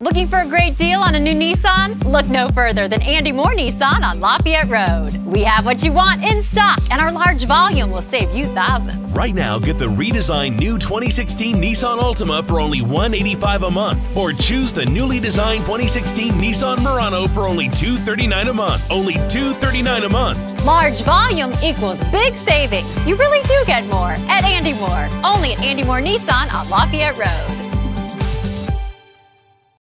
Looking for a great deal on a new Nissan? Look no further than Andy Mohr Nissan on Lafayette Road. We have what you want in stock, and our large volume will save you thousands. Right now, get the redesigned new 2016 Nissan Altima for only $185 a month, or choose the newly designed 2016 Nissan Murano for only $239 a month. Only $239 a month. Large volume equals big savings. You really do get more at Andy Mohr. Only at Andy Mohr Nissan on Lafayette Road.